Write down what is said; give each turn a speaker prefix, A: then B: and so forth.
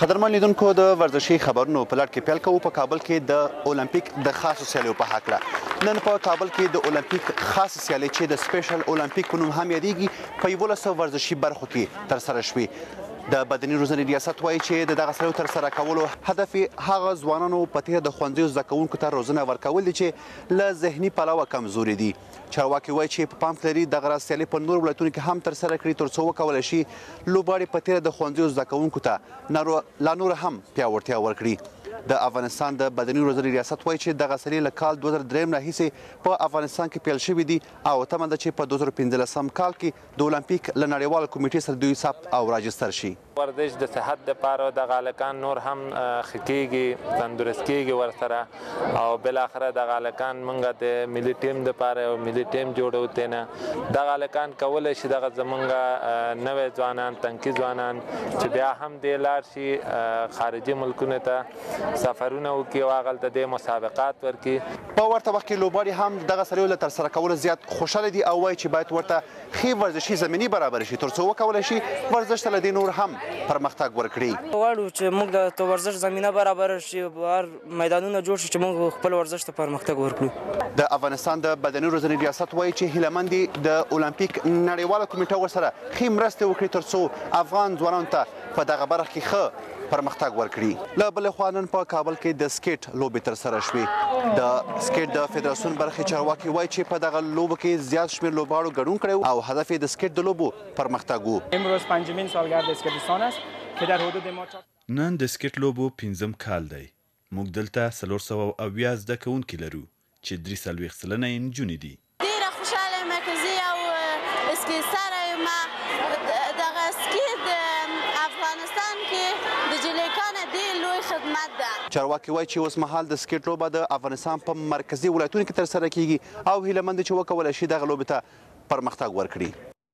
A: قدرمن لیدونکو د ورزشي خبرونو په لړ کې پیل کوو په کابل کې د اولمپیک د خاصو سیالیو په هکله نن په کابل کې د اولمپیک خاص سیالي چې د سپیشل اولمپیک په نوم هم یادېږي په یولس ورزشي برخو کې ترسره شوې د بدني روزنې ریاست وایي چې د دغه سیالیو ترسره کولو هدف یې هغه ځوانانو په تېره د ښوونځیو زده کوونکو ته روزنه ورکول دي چې له ذهني پلوه کمزوري دي چارواکي وايي چې په پام کې لري دغه راز سیالي په نورو ولایتونو کې هم ترسره کړي ترڅو وکولای شي لوبغاړي په تېره د ښوونځیو زده کوونکو ته لا نوره هم پیاوړتیا ورکړي. د افغانستان د بدني روزنې ریاست وايي چې دغه سیالي له کال دوه زره درېیم راهیسې په افغانستان کې پیل شوي دي او تمه ده چې په دوه زره پنځلس کال کې د المپیک له نړیوالو کمېټې سره دوی ثبت او راجستر شي.
B: ورزش د صحت د پاره دغه هلکان نور هم ښه کیږي تندرست کیږي ورسره او بالاخره دغه هلکان مونږه د ملي ټیم د پاره او ملي ټیم جوړو تینا دغه هلکان کولای شي دغه زمونږه نوې ځوانان تنکی ځوانان چې بیا هم د لار شي خارجي ملکونه ته سفرونه وکي او هغه ته د مسابقات ورکي
A: په ورته وخت کې لوبغاړي هم دغه سریو له تر سره کولو زیات خوشاله دي او وایي چې باید ورته ښې ورزشي زمینې برابرې شي ترڅو وکولای شي ورزش ته له دې نور هم پرمختګ ورکړي.
C: غواړو چې موږ ته ورزش زمینه برابره شي هر میدانونه جوړ شي چې موږ خپل ورزش ته پرمختګ ورکړو.
A: د افغانستان د بدني روزنې ریاست وایي چې هیله مند دي د المپیک نړیواله کمیټه ورسره ښې مرستې وکړي ترڅو افغان ځوانانو ته په دغه برخه کې ښه پرمختګ ورکړي. له بلې خوا نن په کابل کې د سکیټ لوبې ترسره شوې. د سکیټ د فدراسیون برخې چارواکي وایي چې په دغه لوبو کې زیات شمېر لوبغاړو ګډون کړی او هدف یې د سکیټ د لوبو پرمختګ و.
D: امروز پنجمین سالگرد اسکټستان است که در حدود ما چار.
E: نن د سکیټ لوبو پنځم کال دی. موږ دلته څلور سوه او اویا زده کوونکي لرو. چې دري څلوېښت سلنه یې نجونې دي.
F: ډېره خوشحاله یم که زه یو اسکیز سره یم. دغه اسکیز د افغانستان کې د جلیکانه ډېر لوی خدمت ده.
A: چارواکي وايي چې اوس مهال د سکیټ لوبه د افغانستان په مرکزي ولایتونو کې ترسره کېږي او هیله مند دي چې وکولای شي دغه لوبې ته پرمختګ ورکړي.